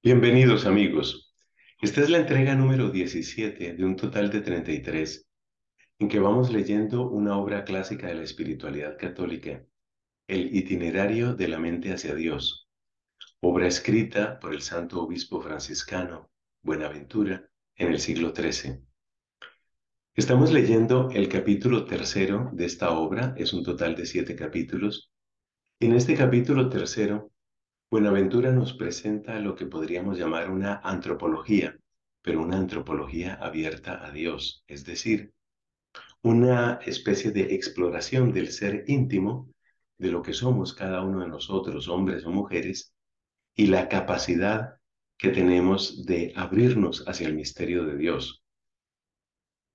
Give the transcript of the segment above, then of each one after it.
Bienvenidos amigos. Esta es la entrega número 17 de un total de 33 en que vamos leyendo una obra clásica de la espiritualidad católica, El itinerario de la mente hacia Dios, obra escrita por el santo obispo franciscano Buenaventura en el siglo XIII. Estamos leyendo el capítulo tercero de esta obra, es un total de siete capítulos. En este capítulo tercero Buenaventura nos presenta lo que podríamos llamar una antropología, pero una antropología abierta a Dios, es decir, una especie de exploración del ser íntimo, de lo que somos cada uno de nosotros, hombres o mujeres, y la capacidad que tenemos de abrirnos hacia el misterio de Dios.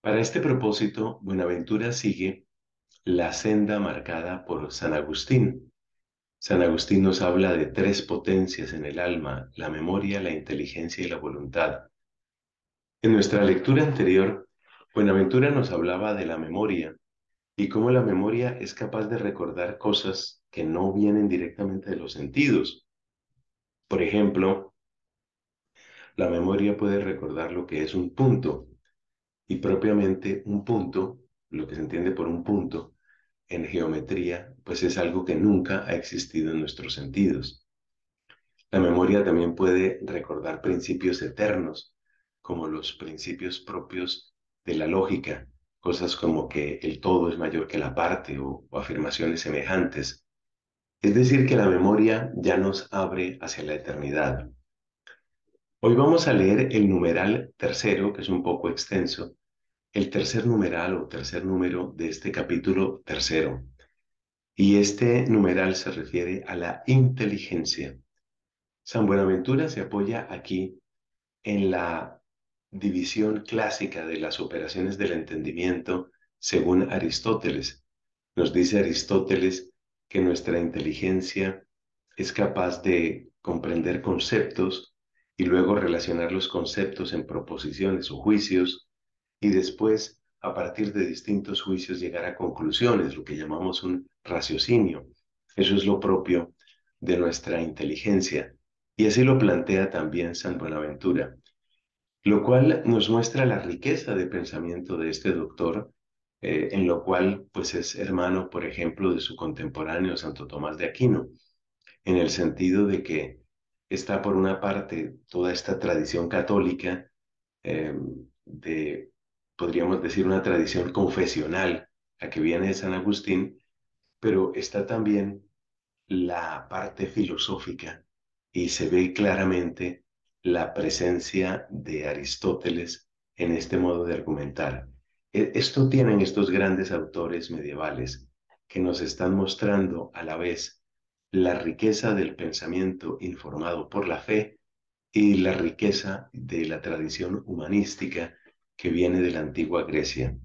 Para este propósito, Buenaventura sigue la senda marcada por San Agustín, San Agustín nos habla de tres potencias en el alma, la memoria, la inteligencia y la voluntad. En nuestra lectura anterior, Buenaventura nos hablaba de la memoria y cómo la memoria es capaz de recordar cosas que no vienen directamente de los sentidos. Por ejemplo, la memoria puede recordar lo que es un punto y propiamente un punto, lo que se entiende por un punto, en geometría, pues es algo que nunca ha existido en nuestros sentidos. La memoria también puede recordar principios eternos, como los principios propios de la lógica, cosas como que el todo es mayor que la parte o, afirmaciones semejantes. Es decir, que la memoria ya nos abre hacia la eternidad. Hoy vamos a leer el numeral tercero, que es un poco extenso, el tercer numeral o tercer número de este capítulo tercero. Y este numeral se refiere a la inteligencia. San Buenaventura se apoya aquí en la división clásica de las operaciones del entendimiento según Aristóteles. Nos dice Aristóteles que nuestra inteligencia es capaz de comprender conceptos y luego relacionar los conceptos en proposiciones o juicios y después, a partir de distintos juicios, llegar a conclusiones, lo que llamamos un raciocinio. Eso es lo propio de nuestra inteligencia. Y así lo plantea también San Buenaventura, lo cual nos muestra la riqueza de pensamiento de este doctor, eh, en lo cual pues es hermano, por ejemplo, de su contemporáneo Santo Tomás de Aquino, en el sentido de que está por una parte toda esta tradición católica eh, de podríamos decir, una tradición confesional, a que viene de San Agustín, pero está también la parte filosófica y se ve claramente la presencia de Aristóteles en este modo de argumentar. E, esto tienen estos grandes autores medievales que nos están mostrando a la vez la riqueza del pensamiento informado por la fe y la riqueza de la tradición humanística que viene de la antigua Grecia.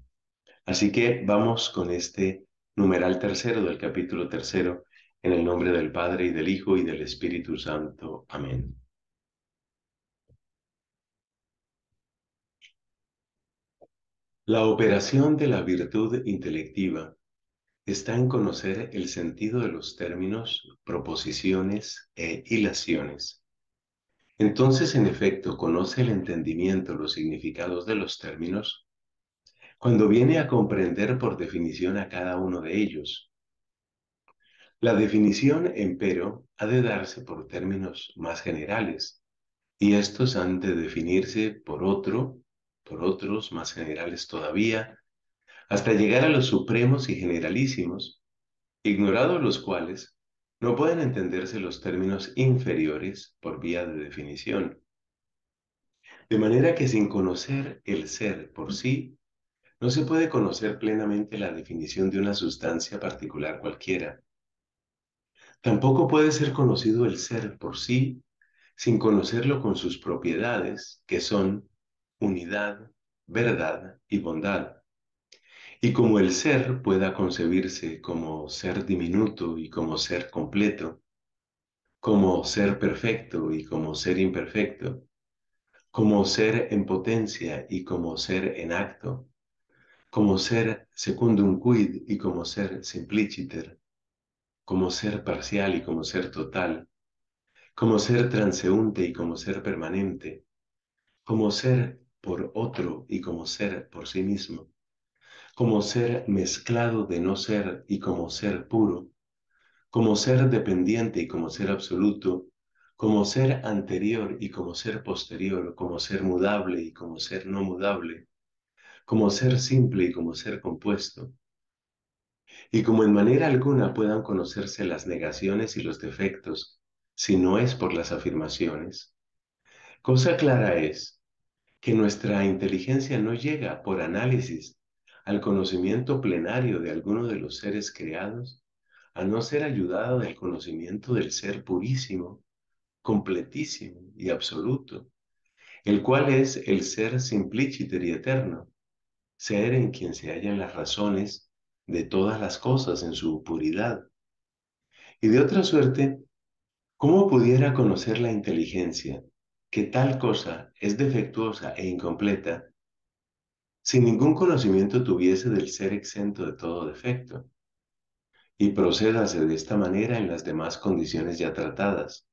Así que vamos con este numeral tercero del capítulo tercero, en el nombre del Padre y del Hijo y del Espíritu Santo. Amén. La operación de la virtud intelectiva está en conocer el sentido de los términos, proposiciones e hilaciones entonces, en efecto, conoce el entendimiento los significados de los términos cuando viene a comprender por definición a cada uno de ellos. La definición, empero, ha de darse por términos más generales, y estos han de definirse por otro, por otros más generales todavía, hasta llegar a los supremos y generalísimos, ignorados los cuales no pueden entenderse los términos inferiores por vía de definición. De manera que sin conocer el ser por sí, no se puede conocer plenamente la definición de una sustancia particular cualquiera. Tampoco puede ser conocido el ser por sí sin conocerlo con sus propiedades, que son unidad, verdad y bondad. Y como el ser pueda concebirse como ser diminuto y como ser completo, como ser perfecto y como ser imperfecto, como ser en potencia y como ser en acto, como ser secundum quid y como ser simpliciter, como ser parcial y como ser total, como ser transeúnte y como ser permanente, como ser por otro y como ser por sí mismo, como ser mezclado de no ser y como ser puro, como ser dependiente y como ser absoluto, como ser anterior y como ser posterior, como ser mudable y como ser no mudable, como ser simple y como ser compuesto, y como en manera alguna puedan conocerse las negaciones y los defectos, si no es por las afirmaciones. Cosa clara es que nuestra inteligencia no llega por análisis al conocimiento plenario de alguno de los seres creados, a no ser ayudada del conocimiento del ser purísimo, completísimo y absoluto, el cual es el ser simpliciter y eterno, ser en quien se hallan las razones de todas las cosas en su puridad. Y de otra suerte, ¿cómo pudiera conocer la inteligencia que tal cosa es defectuosa e incompleta si ningún conocimiento tuviese del ser exento de todo defecto? Y procédase de esta manera en las demás condiciones ya tratadas.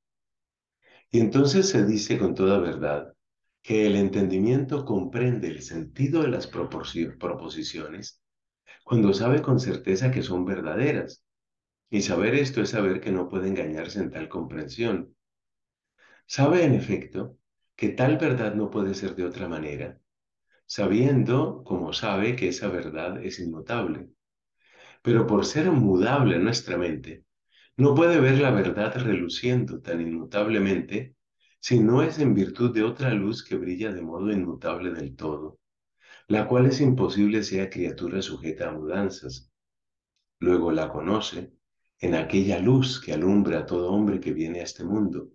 Y entonces se dice con toda verdad que el entendimiento comprende el sentido de las proposiciones cuando sabe con certeza que son verdaderas. Y saber esto es saber que no puede engañarse en tal comprensión. Sabe, en efecto, que tal verdad no puede ser de otra manera, sabiendo, como sabe, que esa verdad es inmutable. Pero por ser mudable nuestra mente, no puede ver la verdad reluciendo tan inmutablemente si no es en virtud de otra luz que brilla de modo inmutable del todo, la cual es imposible sea criatura sujeta a mudanzas. Luego la conoce en aquella luz que alumbra a todo hombre que viene a este mundo,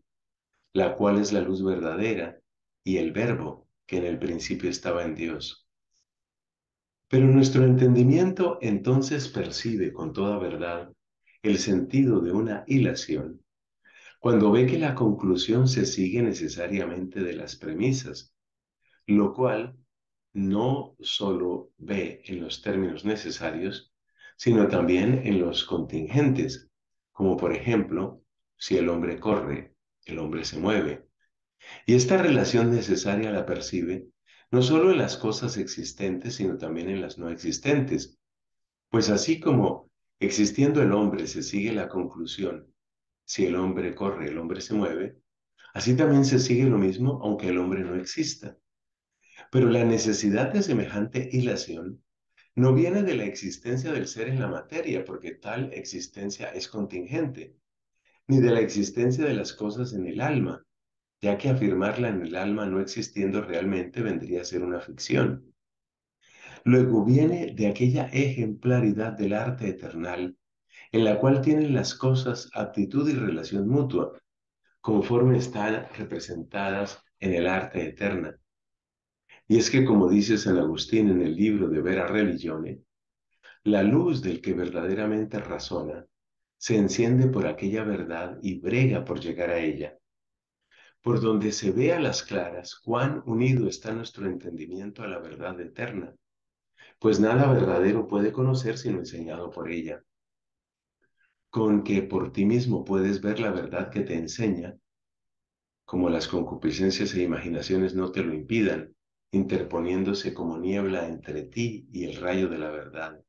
la cual es la luz verdadera y el verbo que en el principio estaba en Dios. Pero nuestro entendimiento entonces percibe con toda verdad el sentido de una hilación cuando ve que la conclusión se sigue necesariamente de las premisas, lo cual no solo ve en los términos necesarios, sino también en los contingentes, como por ejemplo, si el hombre corre, el hombre se mueve. Y esta relación necesaria la percibe no solo en las cosas existentes, sino también en las no existentes. Pues así como existiendo el hombre se sigue la conclusión si el hombre corre, el hombre se mueve, así también se sigue lo mismo aunque el hombre no exista. Pero la necesidad de semejante hilación no viene de la existencia del ser en la materia, porque tal existencia es contingente, ni de la existencia de las cosas en el alma, ya que afirmarla en el alma no existiendo realmente vendría a ser una ficción. Luego viene de aquella ejemplaridad del arte eternal en la cual tienen las cosas aptitud y relación mutua, conforme están representadas en el arte eterna. Y es que, como dice San Agustín en el libro de Vera Religione, la luz del que verdaderamente razona se enciende por aquella verdad y brega por llegar a ella, por donde se ve a las claras cuán unido está nuestro entendimiento a la verdad eterna, pues nada verdadero puede conocer sino enseñado por ella con que por ti mismo puedes ver la verdad que te enseña, como las concupiscencias e imaginaciones no te lo impidan, interponiéndose como niebla entre ti y el rayo de la verdad.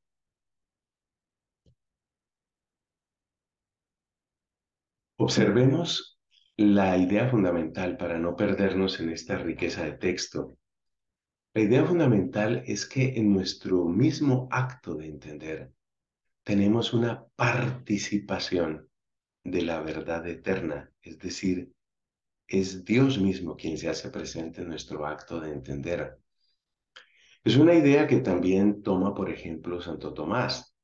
Observemos la idea fundamental para no perdernos en esta riqueza de texto. La idea fundamental es que en nuestro mismo acto de entender, tenemos una participación de la verdad eterna, es decir, es Dios mismo quien se hace presente en nuestro acto de entender. Es una idea que también toma, por ejemplo, Santo Tomás.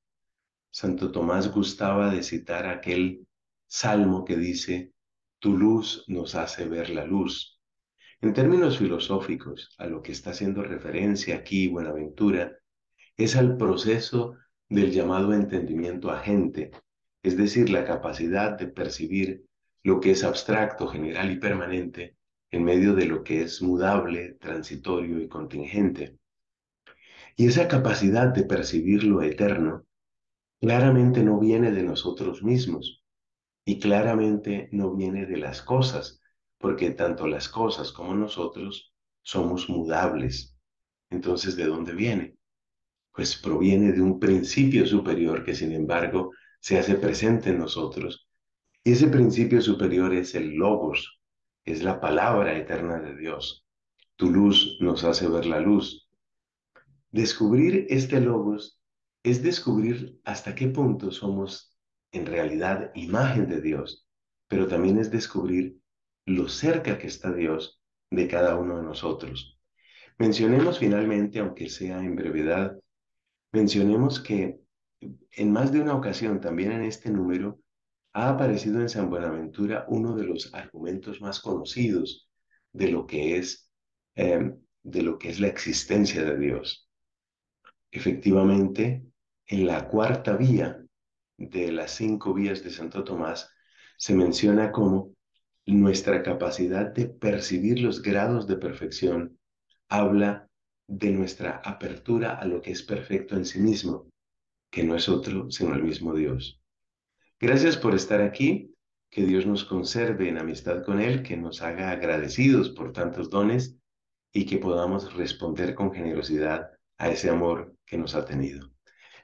Santo Tomás gustaba de citar aquel salmo que dice, tu luz nos hace ver la luz. En términos filosóficos, a lo que está haciendo referencia aquí Buenaventura, es al proceso del llamado entendimiento agente, es decir, la capacidad de percibir lo que es abstracto, general y permanente en medio de lo que es mudable, transitorio y contingente. Y esa capacidad de percibir lo eterno claramente no viene de nosotros mismos, y claramente no viene de las cosas, porque tanto las cosas como nosotros somos mudables. Entonces, ¿de dónde viene? Pues proviene de un principio superior que sin embargo se hace presente en nosotros. Y ese principio superior es el logos, es la palabra eterna de Dios. Tu luz nos hace ver la luz. Descubrir este logos es descubrir hasta qué punto somos en realidad imagen de Dios, pero también es descubrir lo cerca que está Dios de cada uno de nosotros. Mencionemos finalmente, aunque sea en brevedad, mencionemos que en más de una ocasión, también en este número, ha aparecido en San Buenaventura uno de los argumentos más conocidos de lo que es, em, de lo que es la existencia de Dios. Efectivamente, en la cuarta vía de las cinco vías de Santo Tomás se menciona como nuestra capacidad de percibir los grados de perfección habla de nuestra apertura a lo que es perfecto en sí mismo, que no es otro sino el mismo Dios. Gracias por estar aquí, que Dios nos conserve en amistad con Él, que nos haga agradecidos por tantos dones y que podamos responder con generosidad a ese amor que nos ha tenido.